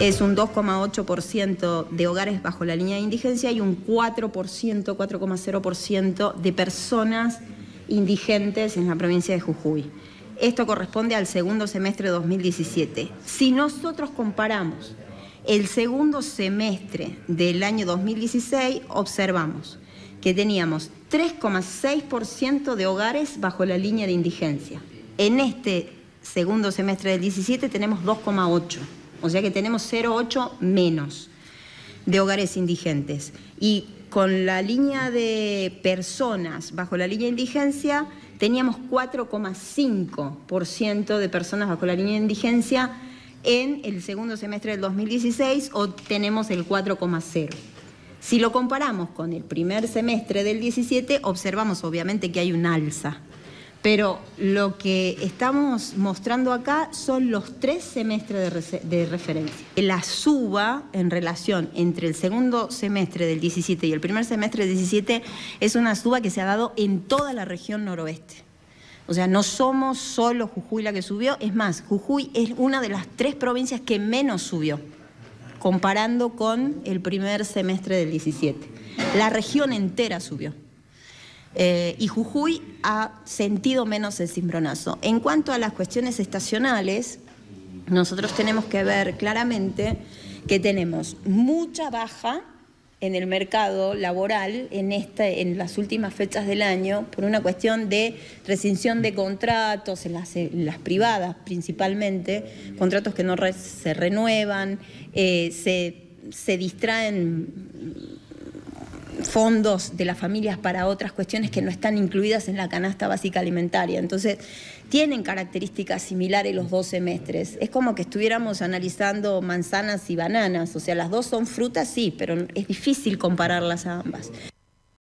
es un 2,8% de hogares bajo la línea de indigencia y un 4%, 4,0% de personas indigentes en la provincia de Jujuy. Esto corresponde al segundo semestre de 2017. Si nosotros comparamos el segundo semestre del año 2016, observamos que teníamos 3,6% de hogares bajo la línea de indigencia. En este segundo semestre del 17 tenemos 2,8%. O sea que tenemos 0,8 menos de hogares indigentes. Y con la línea de personas bajo la línea de indigencia, teníamos 4,5% de personas bajo la línea de indigencia en el segundo semestre del 2016 o tenemos el 4,0%. Si lo comparamos con el primer semestre del 17, observamos obviamente que hay un alza pero lo que estamos mostrando acá son los tres semestres de, referencia. La suba en relación entre el segundo semestre del 17 y el primer semestre del 17 es una suba que se ha dado en toda la región noroeste. O sea, no somos solo Jujuy la que subió, es más, Jujuy es una de las tres provincias que menos subió, comparando con el primer semestre del 17. La región entera subió. Eh, y Jujuy ha sentido menos el cimbronazo. En cuanto a las cuestiones estacionales, nosotros tenemos que ver claramente que tenemos mucha baja en el mercado laboral en, en las últimas fechas del año por una cuestión de rescisión de contratos, en las, privadas principalmente, contratos que no se renuevan, eh, se distraen fondos de las familias para otras cuestiones que no están incluidas en la canasta básica alimentaria. Entonces, tienen características similares los dos semestres. Es como que estuviéramos analizando manzanas y bananas, o sea, las dos son frutas, sí, pero es difícil compararlas a ambas.